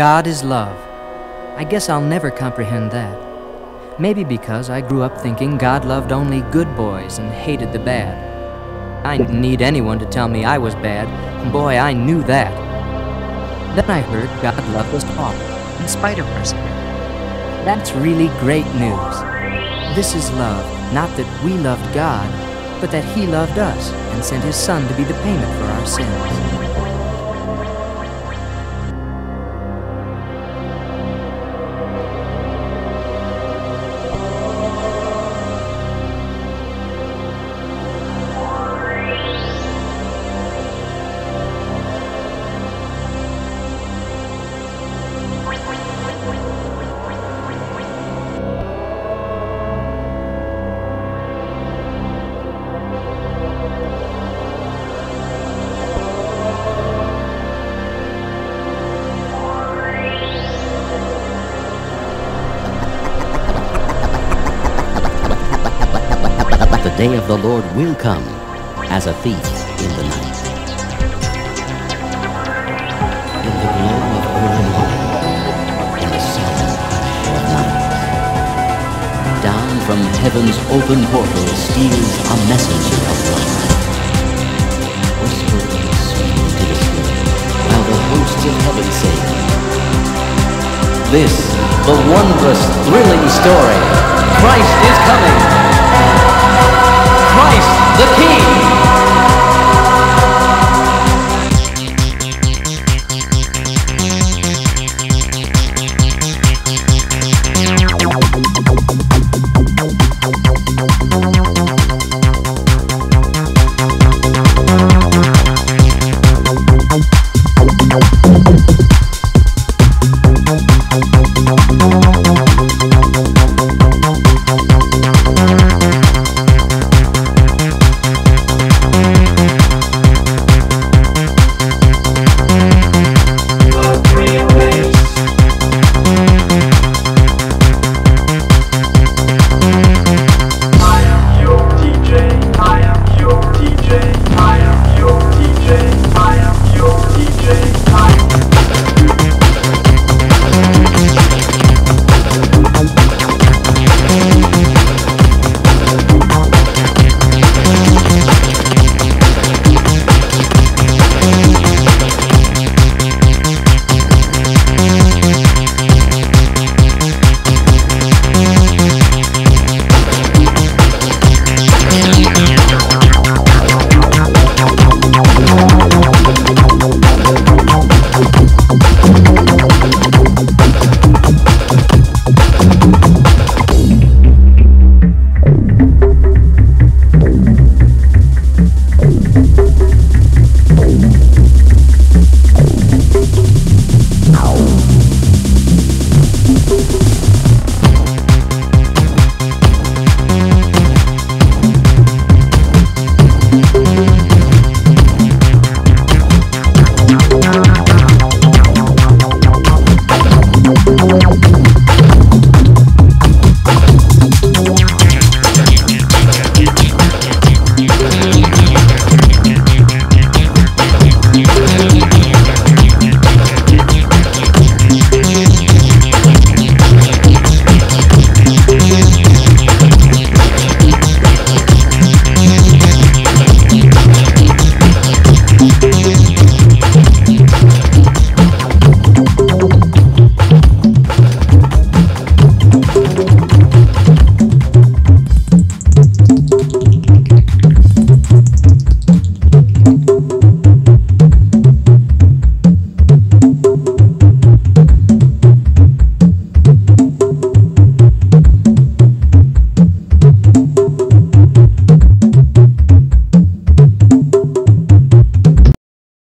God is love. I guess I'll never comprehend that. Maybe because I grew up thinking God loved only good boys and hated the bad. I didn't need anyone to tell me I was bad. Boy, I knew that. Then I heard God loved us all, in spite of ourselves. That's really great news. This is love, not that we loved God, but that He loved us and sent His Son to be the payment for our sins. Day of the Lord will come as a thief in the night. In the glow of early morning, in the solemn hush of night, down from heaven's open portal steals a messenger of light. Whispering sweetly to the spirit, while the hosts of heaven sing. This, the wondrous, thrilling story. Christ is coming. The King.